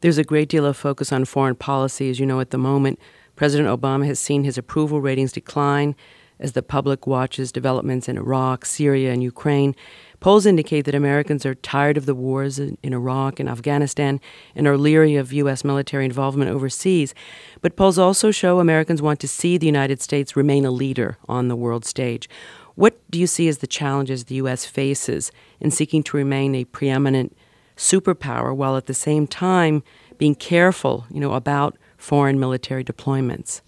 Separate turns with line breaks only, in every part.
There's a great deal of focus on foreign policy. As you know, at the moment, President Obama has seen his approval ratings decline as the public watches developments in Iraq, Syria, and Ukraine. Polls indicate that Americans are tired of the wars in, Iraq and Afghanistan and are leery of U.S. military involvement overseas. But polls also show Americans want to see the United States remain a leader on the world stage. What do you see as the challenges the U.S. faces in seeking to remain a preeminent superpower while at the same time being careful, you know, about foreign military deployments?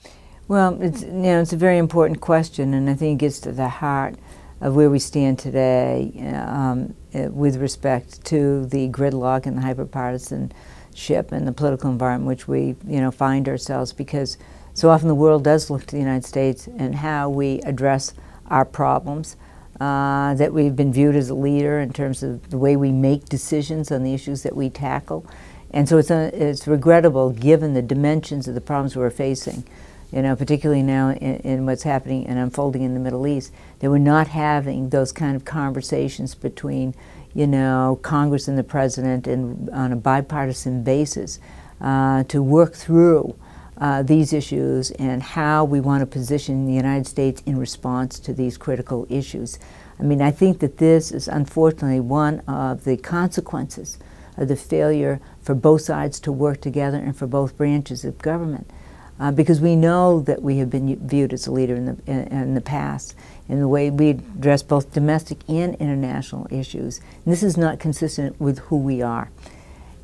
Well, it's, you know, it's a very important question, and I think it gets to the heart of where we stand today um, eh, with respect to the gridlock and the hyperpartisanship and the political environment which we, you know, find ourselves. Because so often the world does look to the United States and how we address our problems. Uh, that we've been viewed as a leader in terms of the way we make decisions on the issues that we tackle. And so it's, a, it's regrettable given the dimensions of the problems we're facing, you know, particularly now in, in, what's happening and unfolding in the Middle East, that we're not having those kind of conversations between, you know, Congress and the President and on a bipartisan basis uh, to work through uh, these issues and how we want to position the United States in response to these critical issues. I mean, I think that this is unfortunately one of the consequences of the failure for both sides to work together and for both branches of government. Uh, because we know that we have been viewed as a leader in the, in, in, the past in the way we address both domestic and international issues. And this is not consistent with who we are.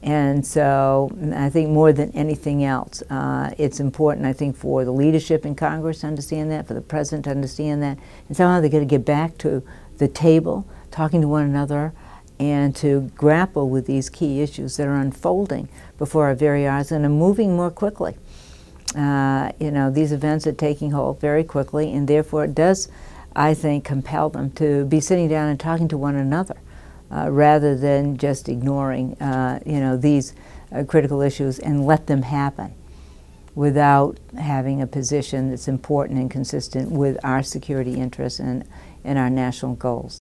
And so I think more than anything else, uh, it's important, I think, for the leadership in Congress to understand that, for the president to understand that, and somehow they've got to get back to the table, talking to one another, and to grapple with these key issues that are unfolding before our very eyes and are moving more quickly. Uh, you know, these events are taking hold very quickly, and therefore it does, I think, compel them to be sitting down and talking to one another uh, rather than just ignoring, uh, you know, these uh, critical issues and let them happen without having a position that's important and consistent with our security interests and, and our national goals.